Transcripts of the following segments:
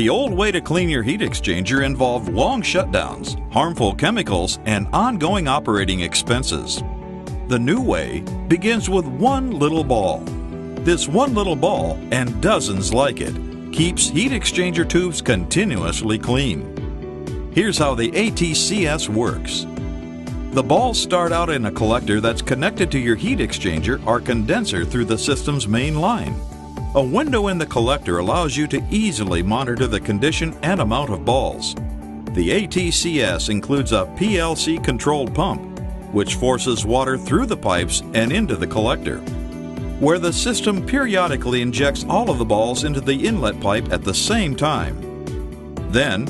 The old way to clean your heat exchanger involved long shutdowns, harmful chemicals, and ongoing operating expenses. The new way begins with one little ball. This one little ball, and dozens like it, keeps heat exchanger tubes continuously clean. Here's how the ATCS works. The balls start out in a collector that's connected to your heat exchanger or condenser through the system's main line. A window in the collector allows you to easily monitor the condition and amount of balls. The ATCS includes a PLC controlled pump, which forces water through the pipes and into the collector, where the system periodically injects all of the balls into the inlet pipe at the same time. Then,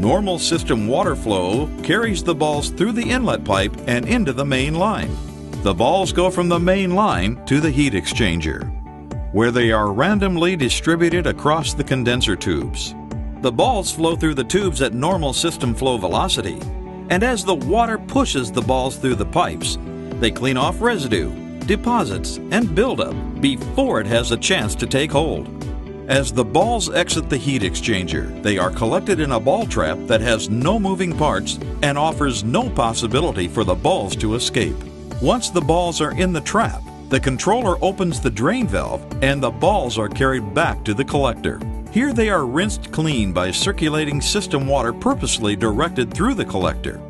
normal system water flow carries the balls through the inlet pipe and into the main line. The balls go from the main line to the heat exchanger where they are randomly distributed across the condenser tubes. The balls flow through the tubes at normal system flow velocity, and as the water pushes the balls through the pipes, they clean off residue, deposits, and buildup before it has a chance to take hold. As the balls exit the heat exchanger, they are collected in a ball trap that has no moving parts and offers no possibility for the balls to escape. Once the balls are in the trap, the controller opens the drain valve and the balls are carried back to the collector. Here they are rinsed clean by circulating system water purposely directed through the collector.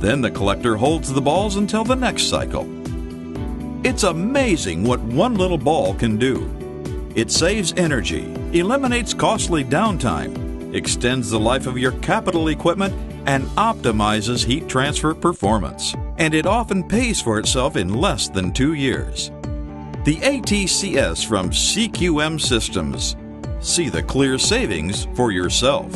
Then the collector holds the balls until the next cycle. It's amazing what one little ball can do. It saves energy, eliminates costly downtime, extends the life of your capital equipment, and optimizes heat transfer performance and it often pays for itself in less than two years. The ATCS from CQM Systems. See the clear savings for yourself.